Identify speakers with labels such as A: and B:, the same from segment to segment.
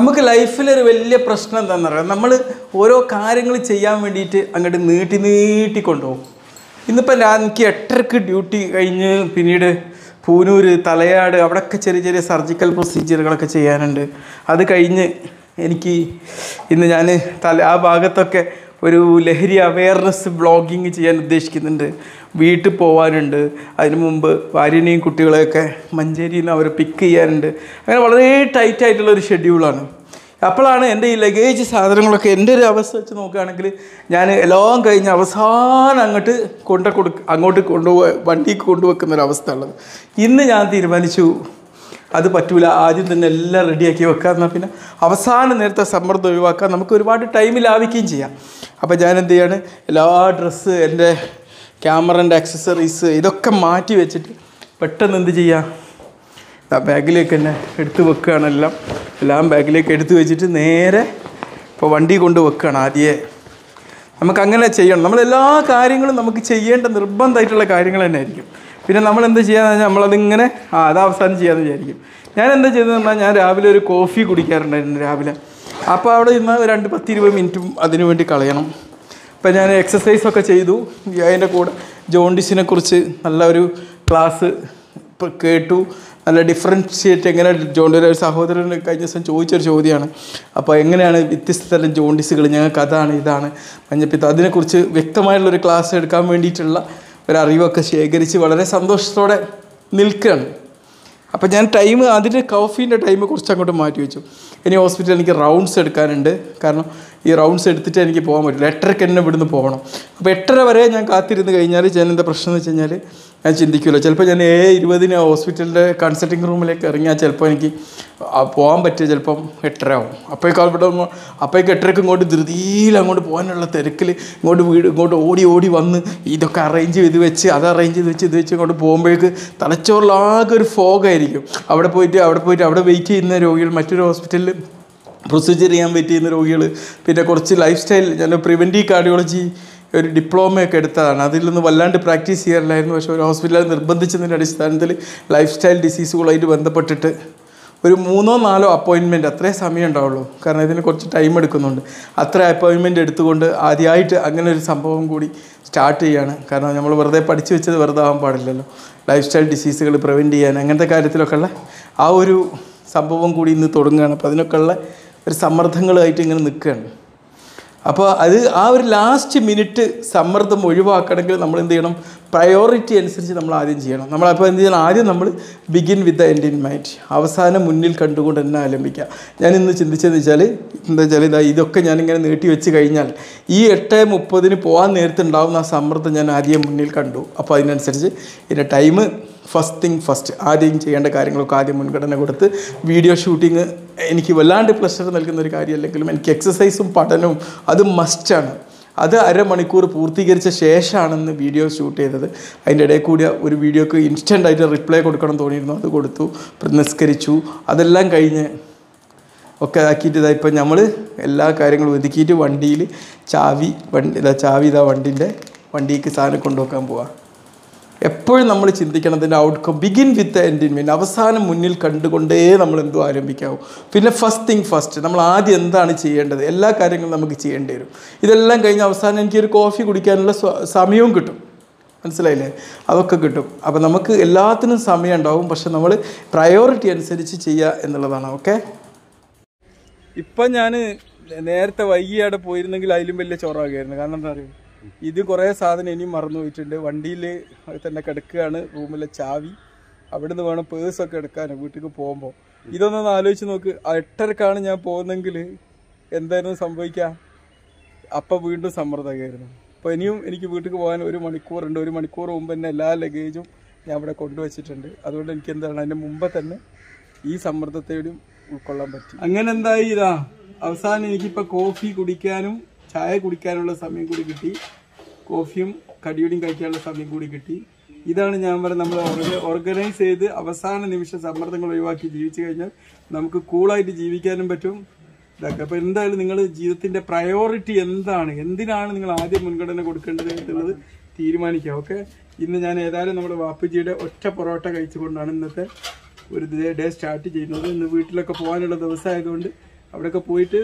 A: നമുക്ക് ലൈഫിലൊരു വലിയ പ്രശ്നം എന്താണെന്ന് പറയാം നമ്മൾ ഓരോ കാര്യങ്ങൾ ചെയ്യാൻ വേണ്ടിയിട്ട് അങ്ങോട്ട് നീട്ടി നീട്ടി കൊണ്ടുപോകും. ഇന്നിപ്പോൾ ഞാൻ എനിക്ക് എട്ടരക്ക് ഡ്യൂട്ടി കഴിഞ്ഞ് പിന്നീട് പൂനൂര് തലയാട് അവിടെയൊക്കെ ചെറിയ ചെറിയ സർജിക്കൽ പ്രൊസീജിയറുകളൊക്കെ ചെയ്യാനുണ്ട്. അത് കഴിഞ്ഞ് എനിക്ക് ഇന്ന് ഞാൻ തല ആ ഭാഗത്തൊക്കെ ഒരു ലഹരി അവയർനെസ് ബ്ലോഗിങ് ചെയ്യാൻ ഉദ്ദേശിക്കുന്നുണ്ട്. വീട്ടിൽ പോകാനുണ്ട് അതിന് മുമ്പ് ഭാര്യനെയും കുട്ടികളെയൊക്കെ മഞ്ചേരിയിൽ നിന്ന് അവരെ പിക്ക് ചെയ്യാനുണ്ട്. അങ്ങനെ വളരെ ടൈറ്റ് ആയിട്ടുള്ള ഒരു ഷെഡ്യൂളാണ് അപ്പോഴാണ് എന്റെ ഈ ലഗേജ് സാധനങ്ങളൊക്കെ എന്റെ ഒരു അവസ്ഥ വെച്ച് നോക്കുകയാണെങ്കിൽ ഞാൻ എല്ലാം കഴിഞ്ഞ് അവസാനം അങ്ങോട്ട് കൊണ്ട കൊടുക്ക അങ്ങോട്ട് കൊണ്ടുപോ വണ്ടി കൊണ്ടുവെക്കുന്ന ഒരു അവസ്ഥ ഉള്ളത്. ഇന്ന് ഞാൻ തീരുമാനിച്ചു. അത് പറ്റൂല. ആദ്യം തന്നെ എല്ലാം റെഡിയാക്കി വെക്കുക എന്നാൽ പിന്നെ അവസാന നേരത്തെ സമ്മർദ്ദം ഒഴിവാക്കാൻ നമുക്ക് ഒരുപാട് ടൈം ലാഭിക്കുകയും ചെയ്യാം. അപ്പോൾ ഞാൻ എന്ത് ചെയ്യാണ് എല്ലാ ഡ്രസ്സ് എന്റെ ക്യാമറന്റെ ആക്സസറീസ് ഇതൊക്കെ മാറ്റി വെച്ചിട്ട് പെട്ടെന്ന് എന്ത് ചെയ്യാം? ആ ബാഗിലേക്ക് തന്നെ എടുത്ത് വെക്കുകയാണ് എല്ലാം. എല്ലാം ബാഗിലേക്ക് എടുത്ത് വെച്ചിട്ട് നേരെ ഇപ്പോൾ വണ്ടി കൊണ്ട് വെക്കുകയാണ് ആദ്യേ. നമുക്ക് അങ്ങനെ ചെയ്യണം. നമ്മളെല്ലാ കാര്യങ്ങളും നമുക്ക് ചെയ്യേണ്ട നിർബന്ധമായിട്ടുള്ള കാര്യങ്ങൾ തന്നെ ആയിരിക്കും പിന്നെ നമ്മൾ എന്ത് ചെയ്യാന്ന് പറഞ്ഞാൽ നമ്മളതിങ്ങനെ ആ അത് അവസാനം ചെയ്യാമെന്ന് വിചാരിക്കും. ഞാൻ എന്താ ചെയ്തതെന്ന് പറഞ്ഞാൽ ഞാൻ രാവിലെ ഒരു കോഫി കുടിക്കാറുണ്ടായിരുന്നു രാവിലെ. അപ്പോൾ അവിടെ ഇന്ന് രണ്ട് പത്ത് ഇരുപത് മിനിറ്റും അതിനു വേണ്ടി കളയണം. ഇപ്പം ഞാൻ എക്സസൈസൊക്കെ ചെയ്തു. അതിന്റെ കൂടെ ജോണ്ടിസിനെ കുറിച്ച് നല്ല ഒരു ക്ലാസ് കേട്ടു. നല്ല ഡിഫറൻഷിയേറ്റ് എങ്ങനെ ജോണ്ടി ഒരു സഹോദരൻ കഴിഞ്ഞ ദിവസം ചോദിച്ചൊരു ചോദ്യമാണ്. അപ്പോൾ എങ്ങനെയാണ് വ്യത്യസ്ത തരം ജോണ്ടിസുകൾ ഞങ്ങൾക്ക് അതാണ് ഇതാണ്. മഞ്ഞപ്പിത്തം അതിനെക്കുറിച്ച് വ്യക്തമായിട്ടുള്ളൊരു ക്ലാസ് എടുക്കാൻ വേണ്ടിയിട്ടുള്ള ഒരു അറിവൊക്കെ ശേഖരിച്ച് വളരെ സന്തോഷത്തോടെ നിൽക്കുകയാണ്. അപ്പോൾ ഞാൻ ടൈം അതിന്റെ കോഫീന്റെ ടൈം കുറച്ച് അങ്ങോട്ട് മാറ്റി വെച്ചു. ഇനി ഹോസ്പിറ്റലിൽ എനിക്ക് റൗണ്ട്സ് എടുക്കാനുണ്ട്. കാരണം ഈ റൗണ്ട്സ് എടുത്തിട്ട് എനിക്ക് പോകാൻ പറ്റില്ല എട്ടരക്ക് തന്നെ ഇവിടുന്ന് പോകണം. അപ്പോൾ എട്ടര വരെ ഞാൻ കാത്തിരുന്ന് കഴിഞ്ഞാൽ ഞാൻ എന്താ പ്രശ്നം എന്ന് വെച്ച് കഴിഞ്ഞാൽ ഞാൻ ചിന്തിക്കുമല്ലോ. ചിലപ്പോൾ ഞാൻ ഏ ഇരുപതിന് ഹോസ്പിറ്റലിന്റെ കൺസൾട്ടിങ് റൂമിലേക്ക് ഇറങ്ങിയാൽ ചിലപ്പോൾ എനിക്ക് പോകാൻ പറ്റിയ ചിലപ്പം എട്ടര ആവും അപ്പോഴേക്കും അവിടെ അപ്പോഴേക്ക് എട്ടരക്ക് ഇങ്ങോട്ട് ധൃതിയിൽ അങ്ങോട്ട് പോകാനുള്ള തിരക്കിൽ ഇങ്ങോട്ട് വീട് ഇങ്ങോട്ട് ഓടി ഓടി വന്ന് ഇതൊക്കെ അറേഞ്ച് ചെയ്ത് വെച്ച് അത് അറേഞ്ച് ചെയ്ത് വെച്ച് ഇത് വെച്ച് ഇങ്ങോട്ട് പോകുമ്പോഴേക്ക് തലച്ചോറിലാകെ ഒരു ഫോഗായിരിക്കും അവിടെ പോയിട്ട് അവിടെ പോയിട്ട് അവിടെ വെയിറ്റ് ചെയ്യുന്ന രോഗികൾ മറ്റൊരു ഹോസ്പിറ്റലിൽ പ്രൊസീജിയർ ചെയ്യാൻ വെയിറ്റ് ചെയ്യുന്ന രോഗികൾ പിന്നെ കുറച്ച് ലൈഫ് സ്റ്റൈൽ ഞാൻ പ്രിവെന്റീവ് കാർഡിയോളജി ഒരു ഡിപ്ലോമയൊക്കെ എടുത്തതാണ്. അതിൽ നിന്ന് വല്ലാണ്ട് പ്രാക്ടീസ് ചെയ്യാറില്ലായിരുന്നു. പക്ഷേ ഒരു ഹോസ്പിറ്റലിൽ നിർബന്ധിച്ചതിന്റെ അടിസ്ഥാനത്തിൽ ലൈഫ് സ്റ്റൈൽ ഡിസീസുകളായിട്ട് ബന്ധപ്പെട്ടിട്ട് ഒരു മൂന്നോ നാലോ അപ്പോയിൻമെന്റ് അത്രേ സമയം ഉണ്ടാവുള്ളൂ. കാരണം ഇതിന് കുറച്ച് ടൈം എടുക്കുന്നുണ്ട്. അത്ര അപ്പോയിൻമെന്റ് എടുത്തുകൊണ്ട് ആദ്യമായിട്ട് അങ്ങനെ ഒരു സംഭവം കൂടി സ്റ്റാർട്ട് ചെയ്യാണ് കാരണം നമ്മൾ വെറുതെ പഠിച്ചു വെച്ചത് വെറുതെ ആവാൻ പാടില്ലല്ലോ. ലൈഫ് സ്റ്റൈൽ ഡിസീസുകൾ പ്രിവെന്റ് ചെയ്യാൻ അങ്ങനത്തെ കാര്യത്തിലൊക്കെ ഉള്ള ആ ഒരു സംഭവം കൂടി ഇന്ന് തുടങ്ങുകയാണ്. അപ്പോൾ അതിനൊക്കെയുള്ള ഒരു സമ്മർദ്ദങ്ങളായിട്ട് ഇങ്ങനെ നിൽക്കുകയാണ്. അപ്പോൾ അത് ആ ഒരു ലാസ്റ്റ് മിനിറ്റ് സമ്മർദ്ദം ഒഴിവാക്കണമെങ്കിൽ നമ്മൾ എന്ത് ചെയ്യണം? പ്രയോറിറ്റി അനുസരിച്ച് നമ്മൾ ആദ്യം ചെയ്യണം. നമ്മളപ്പോൾ എന്ത് ചെയ്യണം? ആദ്യം നമ്മൾ begin with end in mind അവസാനം മുന്നിൽ കണ്ടുകൊണ്ട് തന്നെ ആലംബിക്കുക ഞാൻ ഇന്ന് ചിന്തിച്ചതെന്ന് വെച്ചാൽ എന്താ വെച്ചാൽ ഇതാ ഇതൊക്കെ ഞാനിങ്ങനെ നീട്ടി വെച്ച് കഴിഞ്ഞാൽ ഈ എട്ട് മുപ്പതിന് പോകാൻ നേരത്തുണ്ടാവുന്ന ആ സമ്മർദ്ദം ഞാൻ ആദ്യം മുന്നിൽ കണ്ടു. അപ്പോൾ അതിനനുസരിച്ച് ഇതിന്റെ ടൈം ഫസ്റ്റ് തിങ് ഫസ്റ്റ് ആദ്യം ചെയ്യേണ്ട കാര്യങ്ങളൊക്കെ ആദ്യം മുൻഗണന കൊടുത്ത് വീഡിയോ ഷൂട്ടിങ് എനിക്ക് വല്ലാണ്ട് പ്ലഷർ നൽകുന്ന ഒരു കാര്യമല്ലെങ്കിലും എനിക്ക് എക്സസൈസും പഠനവും അത് മസ്റ്റാണ് അത് അരമണിക്കൂർ പൂർത്തീകരിച്ച ശേഷമാണെന്ന് വീഡിയോ ഷൂട്ട് ചെയ്തത്. അതിന്റെ ഇടയിൽ കൂടി ഒരു വീഡിയോക്ക് ഇൻസ്റ്റന്റ് ആയിട്ട് റിപ്ലൈ കൊടുക്കണം തോന്നിയിരുന്നു. അത് കൊടുത്തു നിസ്കരിച്ചു അതെല്ലാം കഴിഞ്ഞ് ഒക്കെ ആക്കിയിട്ട് ഇതാ ഇപ്പം നമ്മൾ എല്ലാ കാര്യങ്ങളും ഒതുക്കിയിട്ട് വണ്ടിയിൽ ചാവി വണ്ടി ഇതാ ചാവി ഇതാ വണ്ടിന്റെ വണ്ടിക്ക് സാധനം കൊണ്ടുവെക്കാൻ പോവാം. എപ്പോഴും നമ്മൾ ചിന്തിക്കണം അതിന്റെ outcome begin with end in mind അവസാനം മുന്നിൽ കണ്ടുകൊണ്ടേ നമ്മൾ എന്തോ ആരംഭിക്കാവും. പിന്നെ ഫസ്റ്റ് തിങ് ഫസ്റ്റ് നമ്മൾ ആദ്യം എന്താണ് ചെയ്യേണ്ടത്? എല്ലാ കാര്യങ്ങളും നമുക്ക് ചെയ്യേണ്ടി വരും. ഇതെല്ലാം കഴിഞ്ഞ് അവസാനം എനിക്കൊരു കോഫി കുടിക്കാനുള്ള സമയവും കിട്ടും. മനസ്സിലായില്ലേ? അതൊക്കെ കിട്ടും. അപ്പോൾ നമുക്ക് എല്ലാത്തിനും സമയം ഉണ്ടാവും. പക്ഷെ നമ്മൾ പ്രയോറിറ്റി അനുസരിച്ച് ചെയ്യുക എന്നുള്ളതാണ്. ഓക്കെ ഇപ്പം ഞാൻ നേരത്തെ വൈകിയാടെ പോയിരുന്നെങ്കിൽ അതിലും വലിയ ചോറാകുമായിരുന്നു. കാരണം എന്താ പറയുക ഇത് കുറേ സാധനം ഇനിയും മറന്നു പോയിട്ടുണ്ട്. വണ്ടിയിൽ തന്നെ കിടക്കുകയാണ് റൂമിലെ ചാവി. അവിടെ നിന്ന് വേണം പേഴ്സൊക്കെ എടുക്കാൻ വീട്ടിലേക്ക് പോകുമ്പോൾ. ഇതൊന്നൊന്ന് ആലോചിച്ച് നോക്ക്. എട്ടരക്കാണ് ഞാൻ പോകുന്നെങ്കിൽ എന്തായിരുന്നു സംഭവിക്കുക? അപ്പം വീണ്ടും സമ്മർദ്ദമായിരുന്നു അപ്പോൾ ഇനിയും എനിക്ക് വീട്ടിൽ പോകാൻ ഒരു മണിക്കൂറുണ്ട് ഒരു മണിക്കൂർ മുമ്പ് തന്നെ എല്ലാ ലഗേജും ഞാൻ ഇവിടെ കൊണ്ടുവച്ചിട്ടുണ്ട്. അതുകൊണ്ട് എനിക്ക് എന്താണ് അതിന്റെ മുമ്പ് തന്നെ ഈ സമ്മർദ്ദത്തെയും ഉൾക്കൊള്ളാൻ പറ്റി. അങ്ങനെ എന്തായി ഇതാ? അവസാനം എനിക്കിപ്പോൾ കോഫി കുടിക്കാനും ചായ കുടിക്കാനുള്ള സമയം കൂടി കിട്ടി. കോഫിയും കടിയുടിയും കഴിക്കാനുള്ള സമയം കൂടി കിട്ടി. ഇതാണ് ഞാൻ പറയുന്നത് നമ്മൾ ഓർഗനൈസ് ചെയ്ത് അവസാന നിമിഷ സമ്മർദ്ദങ്ങൾ ഒഴിവാക്കി ജീവിച്ചു കഴിഞ്ഞാൽ നമുക്ക് കൂളായിട്ട് ജീവിക്കാനും പറ്റും. ഇതൊക്കെ അപ്പോൾ എന്തായാലും നിങ്ങൾ ജീവിതത്തിന്റെ പ്രയോറിറ്റി എന്താണ്? എന്തിനാണ് നിങ്ങൾ ആദ്യം മുൻഗണന കൊടുക്കേണ്ടത് എന്നുള്ളത് തീരുമാനിക്കുക ഓക്കെ? ഇന്ന് ഞാൻ ഏതായാലും നമ്മുടെ വാപ്പുജിയുടെ ഒറ്റ പൊറോട്ട കഴിച്ചുകൊണ്ടാണ് ഇന്നത്തെ ഒരു ഡേ സ്റ്റാർട്ട് ചെയ്യുന്നത്. ഇന്ന് വീട്ടിലൊക്കെ പോകാനുള്ള ദിവസമായതുകൊണ്ട് അവിടെയൊക്കെ പോയിട്ട്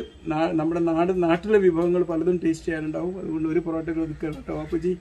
A: നമ്മുടെ നാട് നാട്ടിലെ വിഭവങ്ങൾ പലതും ടേസ്റ്റ് ചെയ്യാനുണ്ടാവും. അതുകൊണ്ട് ഒരു പൊറോട്ടകൾ നിൽക്കണം കേട്ടോ അപ്പുജി